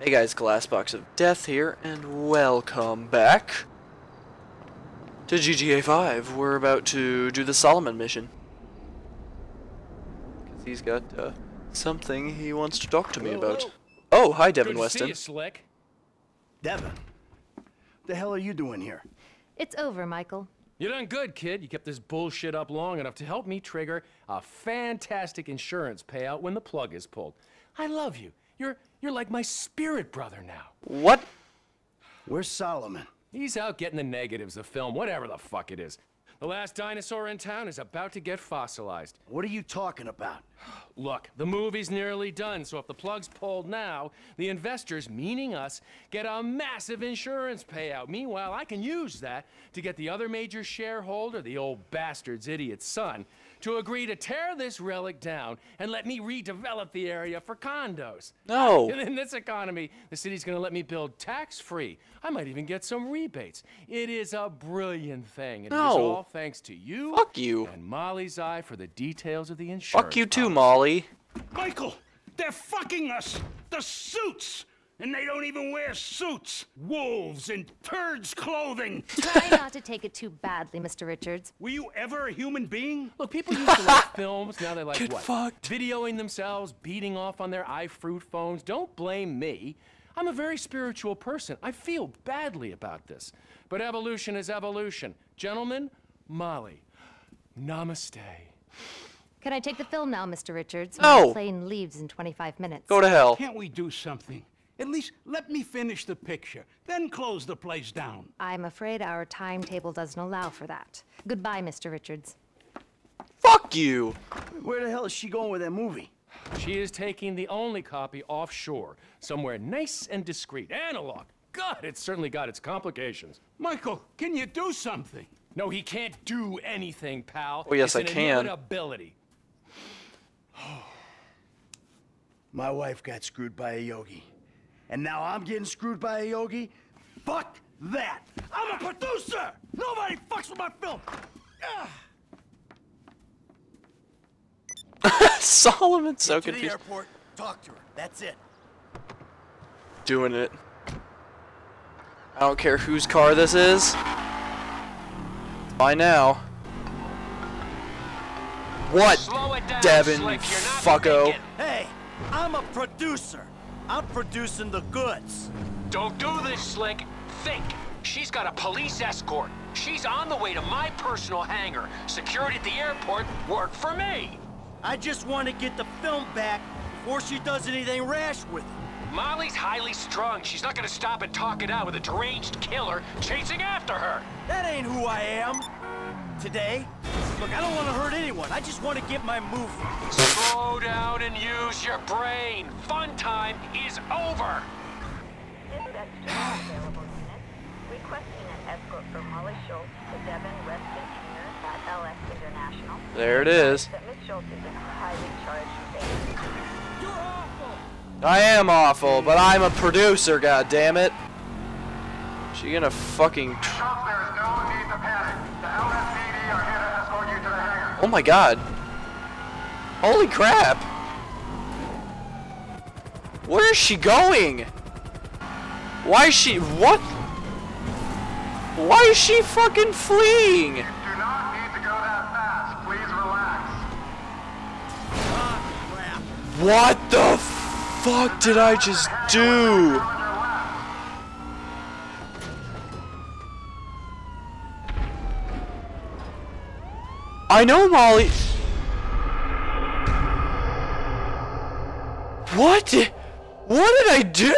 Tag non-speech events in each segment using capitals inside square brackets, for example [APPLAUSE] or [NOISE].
Hey guys, Glassbox of Death here, and welcome back to GTA 5. We're about to do the Solomon mission. Because he's got uh, something he wants to talk to me Hello, about. hello. Oh, hi Devin Good to see Weston. you, Slick. Devin, what the hell are you doing here? It's over, Michael. You done good, kid. You kept this bullshit up long enough to help me trigger a fantastic insurance payout when the plug is pulled. I love you. You're you're like my spirit brother now. What? Where's Solomon? He's out getting the negatives of film, whatever the fuck it is. The last dinosaur in town is about to get fossilized. What are you talking about? [SIGHS] Look, the movie's nearly done, so if the plug's pulled now, the investors, meaning us, get a massive insurance payout. Meanwhile, I can use that to get the other major shareholder, the old bastard's idiot son, to agree to tear this relic down and let me redevelop the area for condos. No. [LAUGHS] And in this economy, the city's gonna let me build tax-free. I might even get some rebates. It is a brilliant thing, and it is all thanks to you Fuck you. and Molly's eye for the details of the insurance. Fuck you too, policy. Molly. Michael, they're fucking us! The suits! And they don't even wear suits! Wolves in turds clothing! Try not to take it too badly, Mr. Richards. Were you ever a human being? Look, people used to like films. Now they like Get what? fucked. Videoing themselves, beating off on their iFruit phones. Don't blame me. I'm a very spiritual person. I feel badly about this. But evolution is evolution. Gentlemen, Molly, namaste. Can I take the film now, Mr. Richards? No. My plane leaves in 25 minutes. Go to hell. Can't we do something? At least let me finish the picture, then close the place down. I'm afraid our timetable doesn't allow for that. Goodbye, Mr. Richards. Fuck you. Where the hell is she going with that movie? She is taking the only copy offshore, somewhere nice and discreet. Analog. God, it's certainly got its complications. Michael, can you do something? No, he can't do anything, pal. Oh, yes, it's I an can. inevitability. My wife got screwed by a yogi. And now I'm getting screwed by a yogi? Fuck that! I'm a producer! Nobody fucks with my film! [LAUGHS] Solomon's so to the confused. airport, talk to her. That's it. Doing it. I don't care whose car this is. By now. What? Slow it down, Devin, Slick. You're not fucko. thinking. Hey, I'm a producer. I'm producing the goods. Don't do this, Slick. Think. She's got a police escort. She's on the way to my personal hangar. Security at the airport work for me. I just want to get the film back before she does anything rash with it. Molly's highly strung. She's not gonna stop and talk it out with a deranged killer chasing after her. That ain't who I am. Today, look, I don't want to hurt anyone. I just want to get my movie. Slow down and use your brain. Fun time is over. Dispatch to all available units. Requesting an escort for Molly Schultz to Devin Weston Jr. at LS International. There it is. That Miss Schultz is in a highly charged state. I am awful, but I'm a producer, God damn it. She gonna fucking. Oh my god. Holy crap. Where is she going? Why is she. What? Why is she fucking fleeing? You do not need to go that fast. Please relax. Ah, what the fuck did I just do? I know Molly. What? What did I do?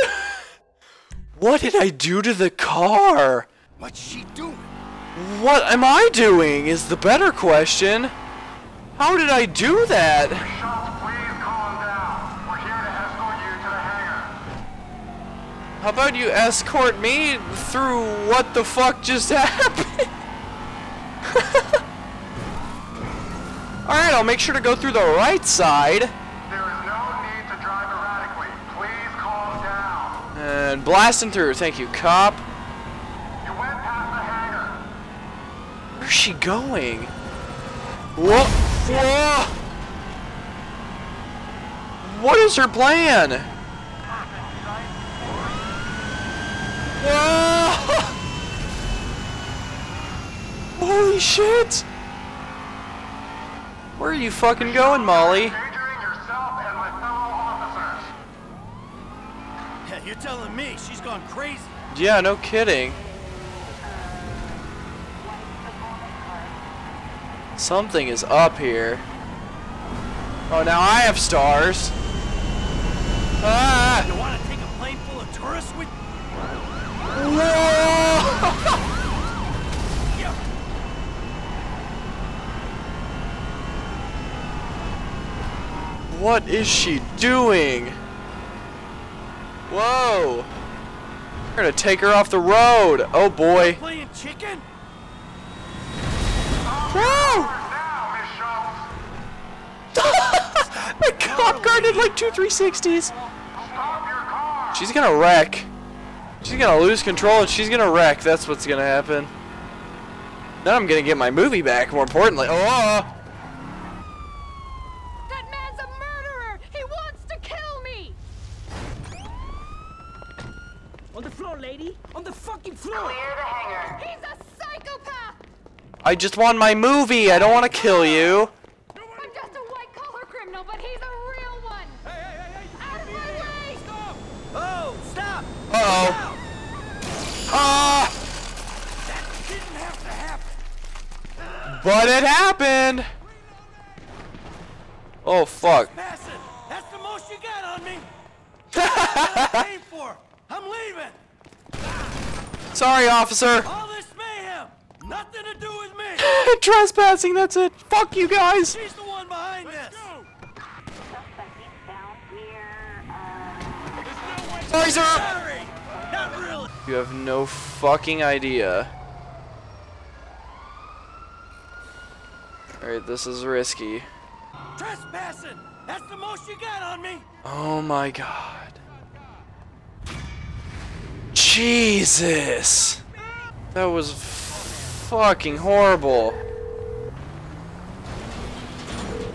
What did I do to the car? What's she doing? What am I doing is the better question. How did I do that? Schultz, please calm down. We're here to escort you to the hangar. How about you escort me through what the fuck just [LAUGHS] happened? Alright, I'll make sure to go through the right side. And blasting through. Thank you, cop. You Where's she going? What? Whoa. What is her plan? [LAUGHS] Holy shit! Are you fucking going, Molly? Endangering yourself and my fellow officers. Yeah, you're telling me she's gone crazy. Yeah, no kidding. Something is up here. Oh, now I have stars. Ah! You want to take a plane full of tourists with Whoa! [LAUGHS] what is she doing? Whoa! We're gonna take her off the road. Oh boy. playing chicken? Whoa! Now, Miss Schultz, My cop car did like two 360s. stop your car. She's gonna wreck. She's gonna lose control and she's gonna wreck. That's what's gonna happen. Then I'm gonna get my movie back, more importantly. Oh! That man's a murderer! He wants to kill me! On the floor, lady! On the fucking floor! Clear the hangar. He's a psychopath! I just want my movie. I don't want to kill you. I'm just a white-collar criminal, but he's a real one! Hey, hey, hey, hey! Out of my way! Stop! Oh, stop! Uh-oh. Ah! That Didn't have to happen. But it happened. Oh fuck. That's the most you got on me. [LAUGHS] I came for. I'm leaving. Sorry, officer. All this mayhem, nothing to do with me. [LAUGHS] Trespassing. That's it. Fuck you guys. She's the one behind this. Suspect eastbound near, uh, Sorry, sir. Not really. You have no fucking idea. Alright, this is risky. Trespassing. That's the most you got on me. Oh my god. Jesus! That was fucking horrible.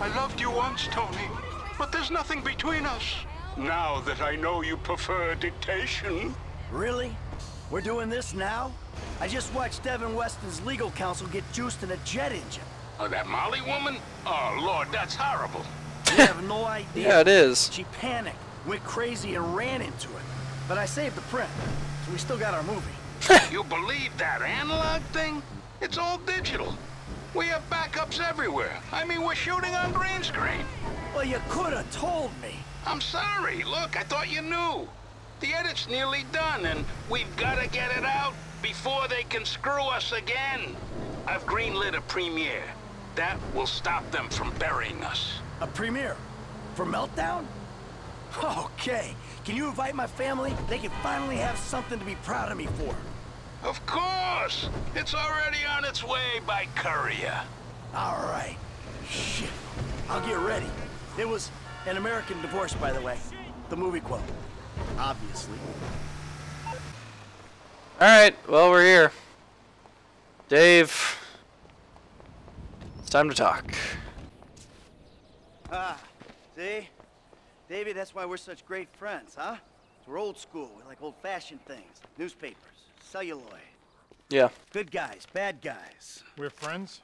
I loved you once, Tony, but there's nothing between us. Now that I know you prefer dictation. Really? We're doing this now? I just watched Devin Weston's legal counsel get juiced in a jet engine. Oh, that Molly woman? Oh, Lord, that's horrible. You have no idea. Yeah, it is. She panicked, went crazy, and ran into it. But I saved the print, so we still got our movie. [LAUGHS] You believe that analog thing? It's all digital. We have backups everywhere. I mean, we're shooting on green screen. Well, you could have told me. I'm sorry. Look, I thought you knew. The edit's nearly done, and we've got to get it out before they can screw us again. I've greenlit a premiere. That will stop them from burying us. A premiere? For Meltdown? [LAUGHS] Okay. Can you invite my family? They can finally have something to be proud of me for. Of course! It's already on its way by courier. All right. Shit. I'll get ready. It was an American divorce, by the way. The movie quote. Obviously. Alright, well, we're here. Dave. It's time to talk. Ah, see? Davey, that's why we're such great friends, huh? We're old school. We like old-fashioned things. Newspapers, celluloid. Yeah. Good guys, bad guys. We're friends?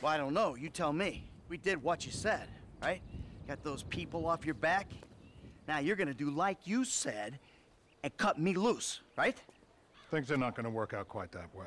Well, I don't know. You tell me. We did what you said, right? Got those people off your back. Now you're gonna do like you said and cut me loose, right? Things are not going to work out quite that way.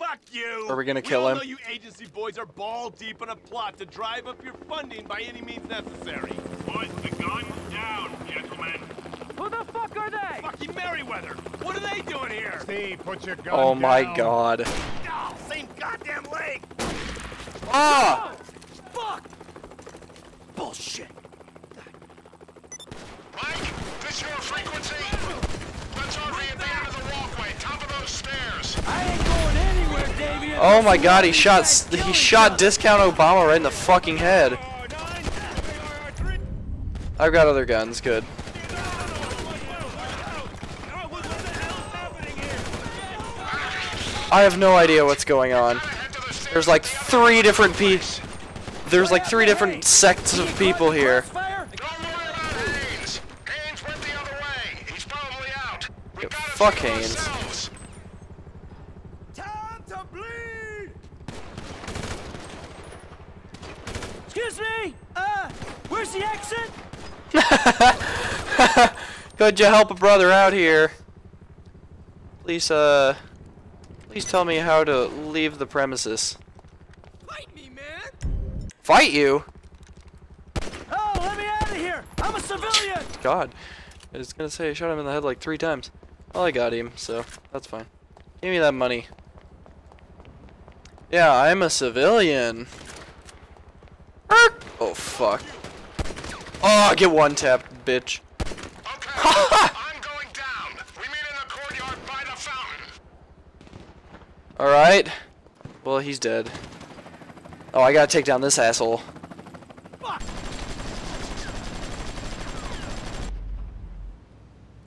Fuck you. Are we gonna kill all him? know you agency boys are ball deep in a plot to drive up your funding by any means necessary. Put the guns down, gentlemen. Who the fuck are they? Fucking Merryweather. What are they doing here? Steve, put your gun Oh my down. god. Oh, same goddamn leg. Ah! Fuck! Bullshit. Mike, this your frequency? Let's RV at the end of the walkway, top of those stairs. I ain't going anywhere, Davey. Oh my god, he shot he shot discount Obama right in the fucking head. I've got other guns, good. I have no idea what's going on. There's like three different pe- There's like three different sects of people here. Don't worry about Haines. Haines went the other way. He's probably out. We Yeah, gotta fuck save Haines. ourselves. Time to bleed! Excuse me? Uh, where's the exit? [LAUGHS] Could you help a brother out here? Please, uh, please tell me how to leave the premises. Fight me, man! Fight you? Oh, let me out of here! I'm a civilian! God. I was gonna say I shot him in the head like three times. Well, I got him, so that's fine. Give me that money. Yeah, I'm a civilian. Erk. Oh, fuck. Oh, get one tapped, bitch. Okay, [LAUGHS] I'm going down. We meet in the courtyard by the fountain. Alright. Well, he's dead. Oh, I gotta take down this asshole.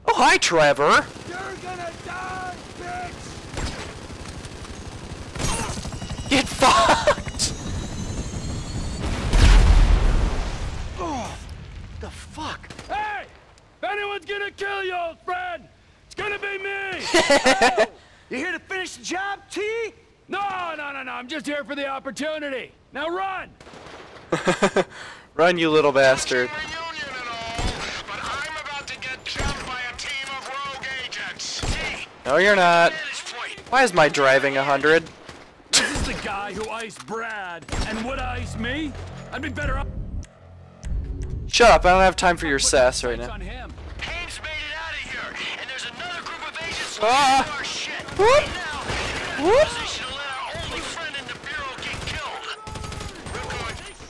Oh, hi, Trevor. You're gonna die, bitch! Get [LAUGHS] fucked. If gonna kill you, old friend, it's gonna be me! [LAUGHS] You here to finish the job, T? no, no, no, no. I'm just here for the opportunity. Now run! [LAUGHS] Run, you little bastard. Reunion and all, but I'm about to get jumped by a team of rogue agents. No, you're not. Why is my driving a hundred? This is the guy who iced Brad and would ice me. I'd be better off. Shut up, I don't have time for your sass right now. On him. Haines made it out of here, and there's another group of agents Ah. looking for our shit. Whoop. Now, we're in a position to let our only friend in the bureau get killed.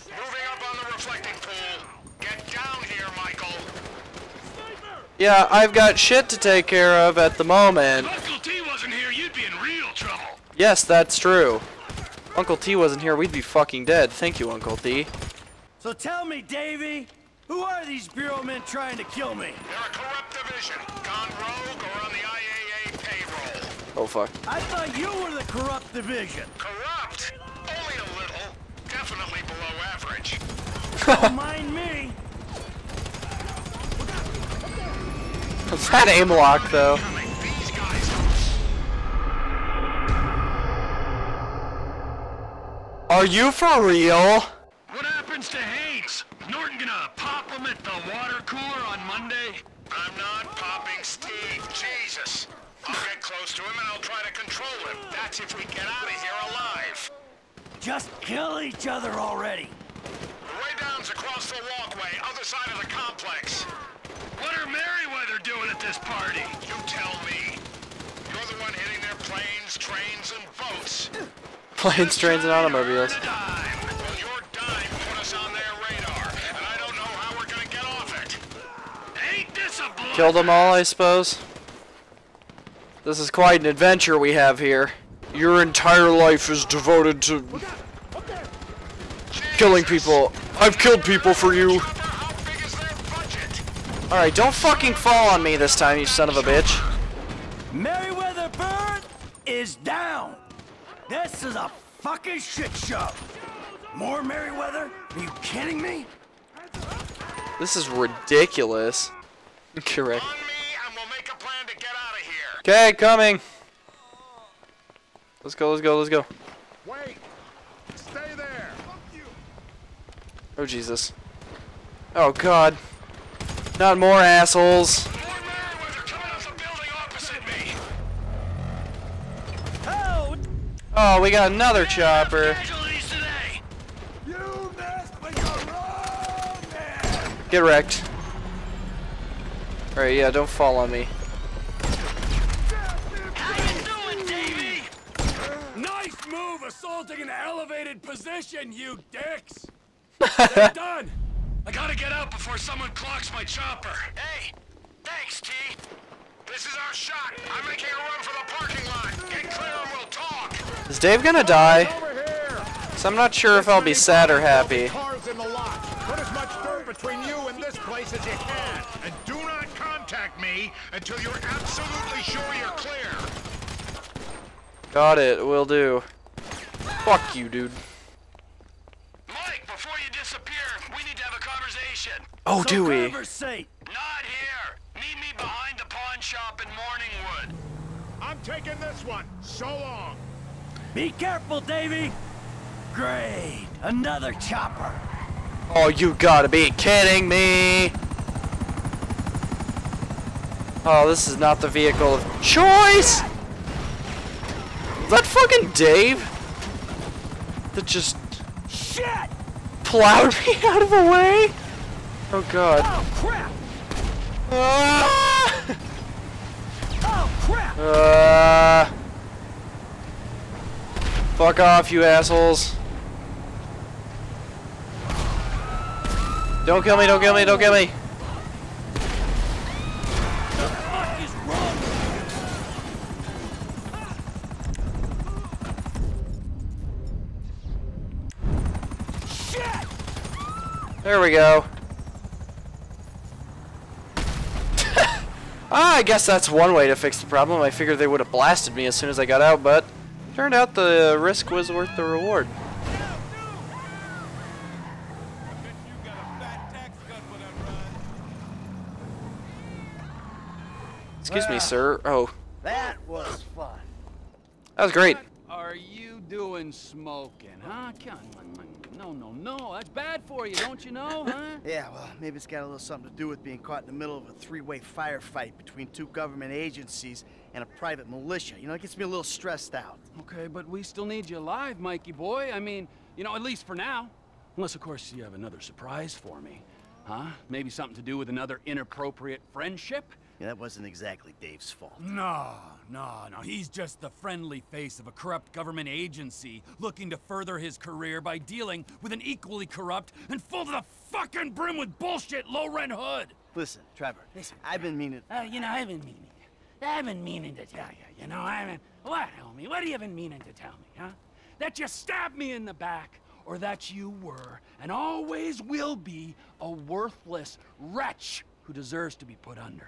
Moving up on the reflecting pool. Get down here, Michael. Yeah, I've got shit to take care of at the moment. Uncle T wasn't here, you'd be in real trouble. Yes, that's true. Uncle T wasn't here, we'd be fucking dead. Thank you, Uncle T. So tell me, Davy, who are these bureau men trying to kill me? They're a corrupt division, gone rogue or on the IAA payroll. Oh, fuck. I thought you were the corrupt division. Corrupt? Only a little. Definitely below average. Don't mind me. that aim lock, though. Coming, these guys. Are you for real? What happens to Haines? Norton gonna pop him at the water cooler on Monday? I'm not popping Steve, Jesus. I'll get close to him and I'll try to control him. That's if we get out of here alive. Just kill each other already. The way down's across the walkway, other side of the complex. What are Merryweather doing at this party? You tell me. You're the one hitting their planes, trains, and boats. Planes, trains, and automobiles. Dime. Well, your dime put us on their radar, and I don't know how we're gonna get off it. Ain't this a? Kill them all, I suppose. This is quite an adventure we have here. Your entire life is devoted to killing people. I've killed people for you. How big is their budget? Alright, don't fucking fall on me this time, you son of a bitch. Merryweather Bird is down. This is a fucking shit show. More Merryweather? Are you kidding me? This is ridiculous. [LAUGHS] Correct. Okay, coming. Let's go, let's go, let's go. Wait! Stay there! Oh, Jesus. Oh, God. Not more assholes. Oh. oh, we got another chopper. Get wrecked. Alright, yeah, don't fall on me. Nice move assaulting an elevated position, you dicks! [LAUGHS] They're done! I gotta get out before someone clocks my chopper. Hey, thanks, T. This is our shot. I'm making a run for the parking lot. Get clear and we'll talk. Is Dave gonna die? So I'm not sure if I'll be sad or happy. Cars in the lot. Put as much dirt between you and this place as you can. And do not contact me until you're absolutely sure you're clear. Got it, will do. Fuck you, dude. Mike, before you disappear, we need to have a conversation. Oh, do we? Conversate. Not here. Meet me behind the pawn shop in Morningwood. I'm taking this one. So long. Be careful, Davy! Great! Another chopper! Oh, you gotta be kidding me! Oh, this is not the vehicle of choice! Is that fucking Dave? That just... Shit! Plowed [LAUGHS] me out of the way? Oh god. Oh, crap! Ah! Oh, crap! Uh, fuck off, you assholes. Don't kill me, don't kill me, don't kill me. What is wrong Shit! There we go. Ah, I guess that's one way to fix the problem. I figured they would have blasted me as soon as I got out, but turned out the risk was worth the reward. Excuse me, sir. Oh, That was fun. that was great. What are you doing smoking, huh? Come on. No, no, no. That's bad for you, don't you know, huh? [LAUGHS] Yeah, well, maybe it's got a little something to do with being caught in the middle of a three-way firefight between two government agencies and a private militia. You know, it gets me a little stressed out. Okay, but we still need you alive, Mikey boy. I mean, you know, at least for now. Unless, of course, you have another surprise for me. Huh? Maybe something to do with another inappropriate friendship? Yeah, that wasn't exactly Dave's fault. No, no, no. He's just the friendly face of a corrupt government agency looking to further his career by dealing with an equally corrupt and full to the fucking brim with bullshit low-rent hood. Listen, Trevor, listen, I've been meaning... Uh, you know, I've been meaning. I've been meaning to tell you. You know, I've been. What, homie? What have you been meaning to tell me, huh? That you stabbed me in the back, or that you were, and always will be, a worthless wretch who deserves to be put under.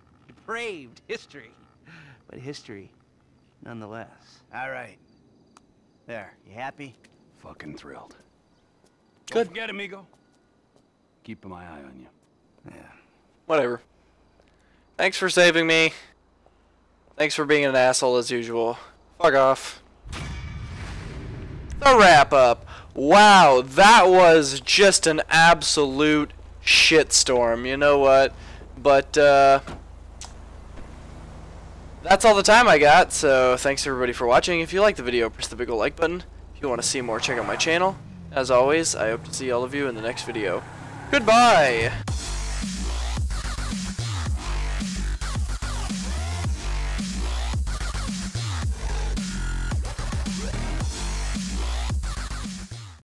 depraved history. But history, nonetheless. All right. There, you happy? Fucking thrilled. Good. Don't forget, amigo. Keeping my eye on you. Yeah. Whatever. Thanks for saving me. Thanks for being an asshole as usual. Fuck off. The wrap up. Wow, that was just an absolute shitstorm. You know what? But, uh, that's all the time I got, so thanks everybody for watching. If you like the video, press the big old like button. If you want to see more, check out my channel. As always, I hope to see all of you in the next video. Goodbye!